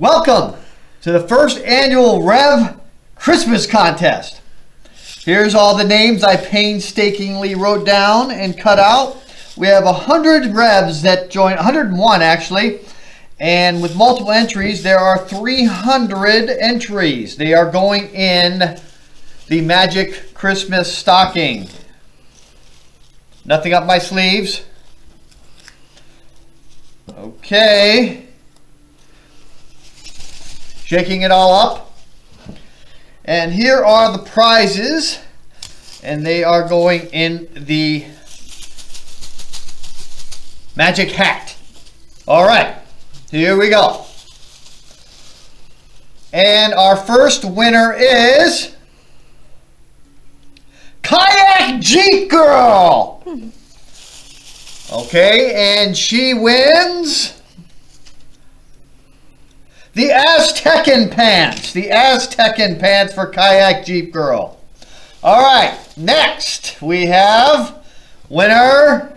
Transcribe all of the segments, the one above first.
Welcome to the first annual Rev Christmas contest. Here's all the names I painstakingly wrote down and cut out. We have 100 Revs that join, 101 actually, and with multiple entries, there are 300 entries. They are going in the Magic Christmas stocking. Nothing up my sleeves. Okay. Shaking it all up. And here are the prizes. And they are going in the magic hat. All right, here we go. And our first winner is Kayak Jeep Girl. Hmm. Okay, and she wins the Aztecan pants. The Aztecan pants for Kayak Jeep Girl. All right, next we have winner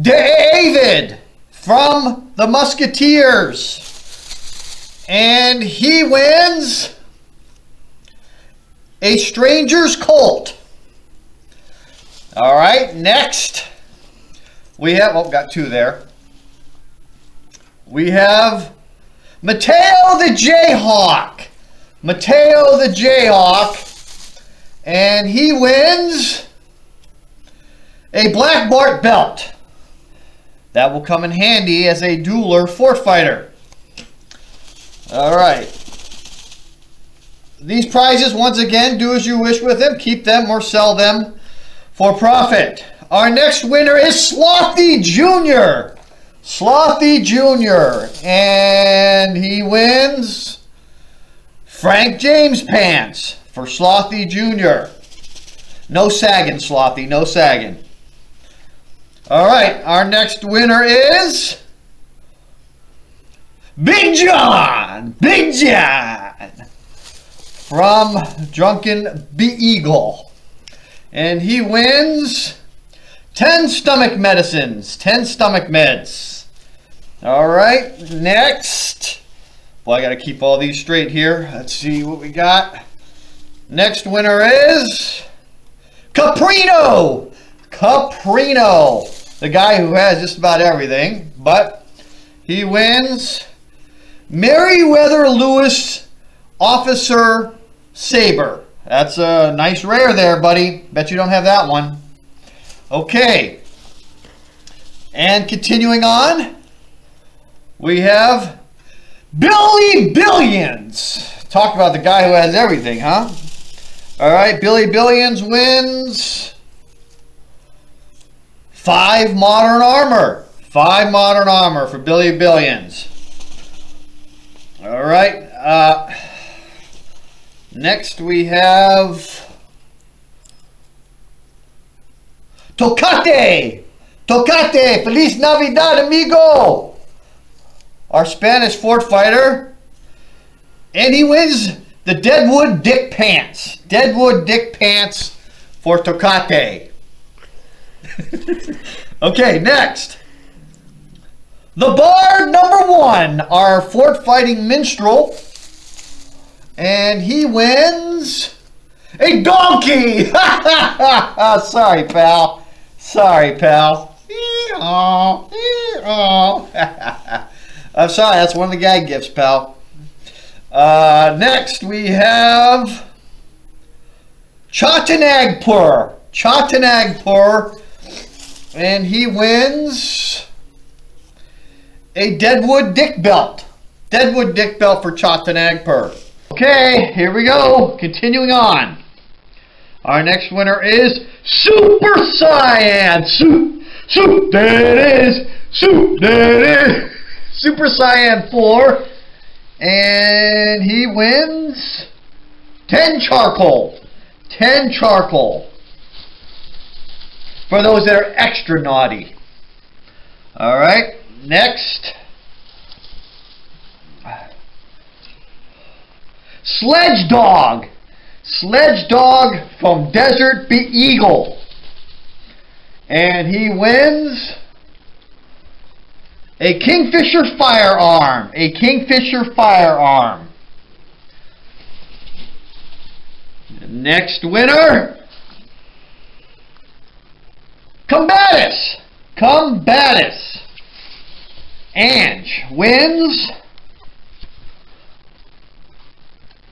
David from the Musketeers. And he wins a Stranger's Colt. All right, next we have, oh, got two there. We have Mateo the Jayhawk. Mateo the Jayhawk. And he wins a Black Bart belt. That will come in handy as a dueler fort fighter. All right. These prizes, once again, do as you wish with them. Keep them or sell them for profit. Our next winner is Slothy Jr. Slothy Jr. And he wins Frank James pants for Slothy Jr. No sagging, Slothy, no sagging. All right, our next winner is Big John. Big John from Drunken Beagle. And he wins 10 stomach medicines, 10 stomach meds. All right, next. Well, I got to keep all these straight here. Let's see what we got. Next winner is Caprino. Caprino the guy who has just about everything, but he wins Meriwether Lewis Officer Saber. That's a nice rare there, buddy. Bet you don't have that one. Okay. And continuing on, we have Billy Billions. Talk about the guy who has everything, huh? All right, Billy Billions wins Five modern armor. Five modern armor for Billy Billions. All right. Uh, next we have Tocate. Tocate. Feliz Navidad, amigo. Our Spanish fort fighter. And he wins the Deadwood Dick Pants. Deadwood Dick Pants for Tocate. okay, next. The Bard number one, our fort fighting minstrel. And he wins a donkey. Sorry, pal. Sorry, pal. I'm sorry, that's one of the gag gifts, pal. Uh, next, we have Chotanagpur. Chotanagpur and he wins a Deadwood Dick Belt. Deadwood Dick Belt for Chotanagpur. Okay, here we go. Continuing on. Our next winner is Super Cyan. Soup, soup, there it is. Soup, there it is. Super Cyan 4. And he wins 10 charcoal. 10 charcoal for those that are extra naughty. All right, next. Sledge Dog. Sledge Dog from Desert Beagle. And he wins A Kingfisher firearm. A Kingfisher firearm. Next winner. Combatus. Combatus. Ange wins.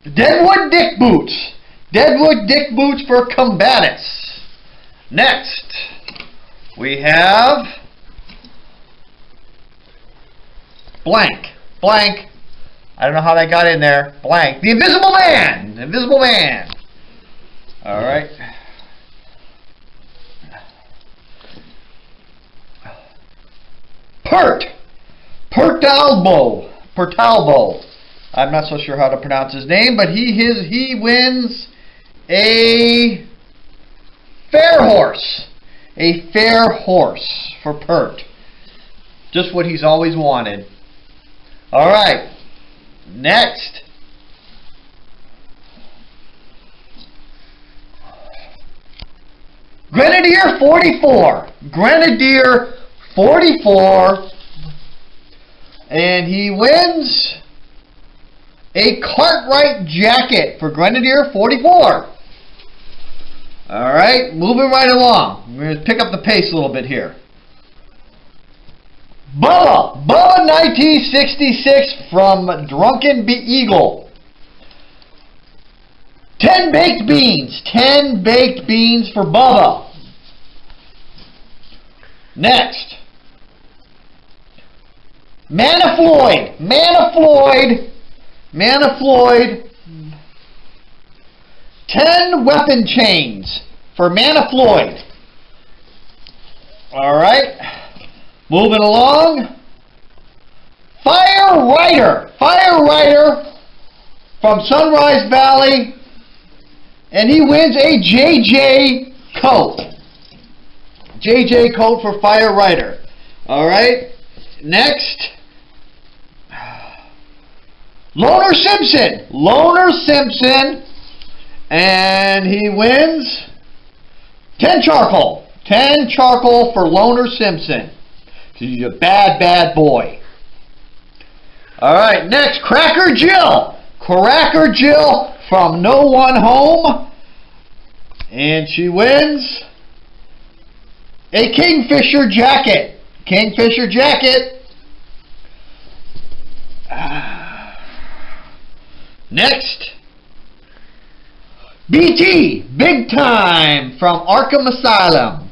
Deadwood Dick Boots. Deadwood Dick Boots for Combatus. Next, we have blank, blank. I don't know how that got in there. Blank. The Invisible Man. The Invisible Man. All right. Pert. Pertalbo. Pertalbo. I'm not so sure how to pronounce his name, but he his he wins a fair horse. A fair horse for Pert. Just what he's always wanted. All right. Next. Grenadier 44. Grenadier 44. And he wins a Cartwright jacket for Grenadier 44. Alright, moving right along. We're going to pick up the pace a little bit here. Bubba, Bubba 1966 from Drunken Beagle. 10 baked beans, 10 baked beans for Bubba. Next. Mana Floyd, Mana Floyd, Mana Floyd. 10 weapon chains for Mana Floyd. Alright. Moving along. Fire Rider. Fire Rider from Sunrise Valley. And he wins a JJ coat. JJ coat for Fire Rider. Alright. Next. Loner Simpson. Loner Simpson. And he wins 10 charcoal. 10 charcoal for Loner Simpson. He's a bad, bad boy. All right, next, Cracker Jill. Cracker Jill from No One Home. And she wins a Kingfisher jacket. Kingfisher jacket. Next, BT, Big Time from Arkham Asylum.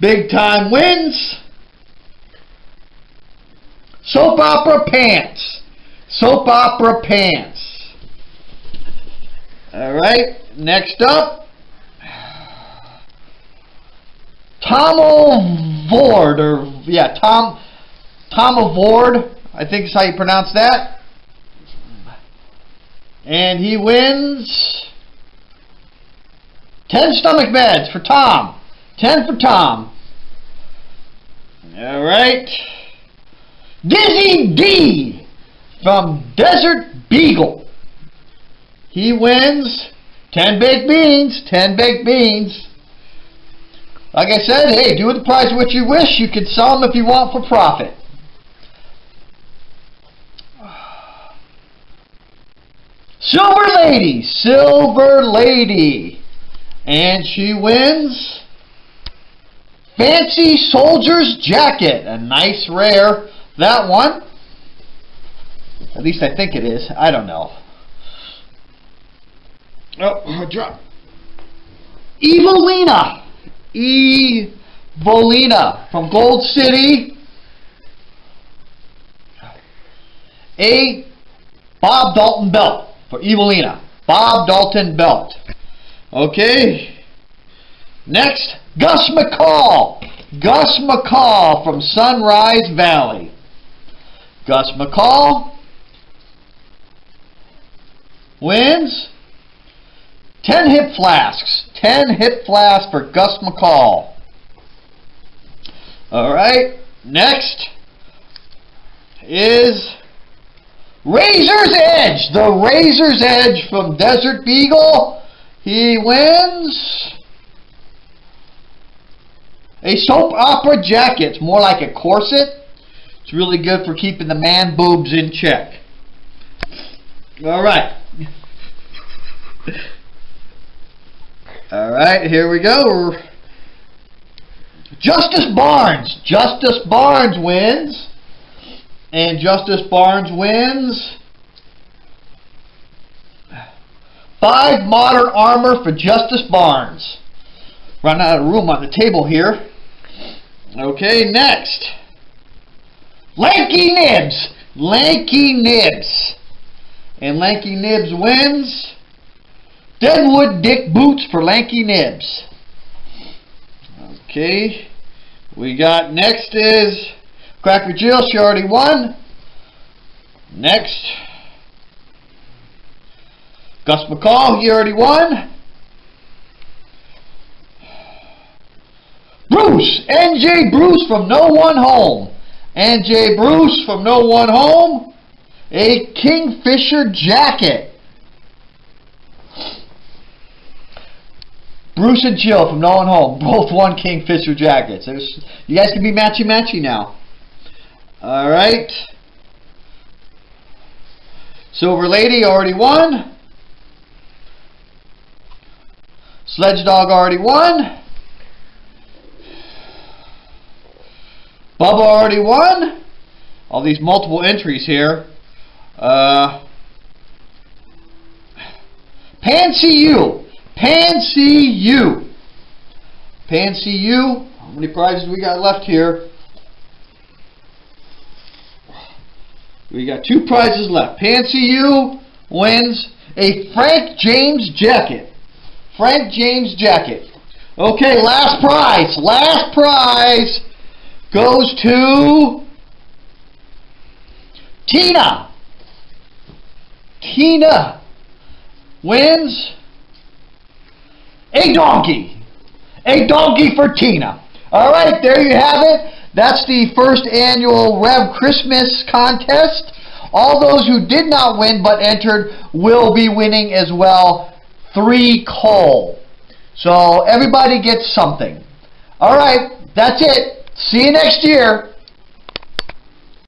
Big Time wins. Soap opera pants. Soap opera pants. All right. Next up, Tom Vord, or yeah, Tom Tom Vord. I think is how you pronounce that. And he wins 10 stomach beds for Tom. 10 for Tom. All right. Dizzy D from Desert Beagle. He wins 10 baked beans. 10 baked beans. Like I said, hey, do with the price what you wish. You can sell them if you want for profit. Silver Lady. Silver Lady. And she wins Fancy Soldier's Jacket. A nice rare. That one. At least I think it is. I don't know. Oh, drop. Evelina. Evelina from Gold City. A Bob Dalton belt for Evelina. Bob Dalton belt. Okay. Next, Gus McCall. Gus McCall from Sunrise Valley. Gus McCall wins 10 hip flasks. 10 hip flasks for Gus McCall. All right. Next is Razor's Edge. The Razor's Edge from Desert Beagle. He wins a soap opera jacket. It's more like a corset. It's really good for keeping the man boobs in check. All right. All right, here we go. Justice Barnes. Justice Barnes wins. And Justice Barnes wins. Five modern armor for Justice Barnes. Run out of room on the table here. Okay, next. Lanky Nibs. Lanky Nibs. And Lanky Nibs wins. Deadwood Dick Boots for Lanky Nibs. Okay. We got next is Cracker Jill. She already won. Next. Gus McCall. He already won. Bruce. NJ Bruce from No One Home. NJ Bruce from No One Home. A Kingfisher jacket. Bruce and Jill from No One Home both won Kingfisher jackets. There's, you guys can be matchy matchy now. All right. Silver Lady already won. Sledge Dog already won. Bubba already won. All these multiple entries here. Uh, Pansy U. Pansy U. Pansy U. How many prizes we got left here? We got two prizes left. Pansy U wins a Frank James jacket. Frank James jacket. Okay, last prize. Last prize goes to Tina. Tina wins a donkey. A donkey for Tina. All right, there you have it. That's the first annual Rev Christmas contest. All those who did not win but entered will be winning as well. Three coal. So everybody gets something. All right, that's it. See you next year.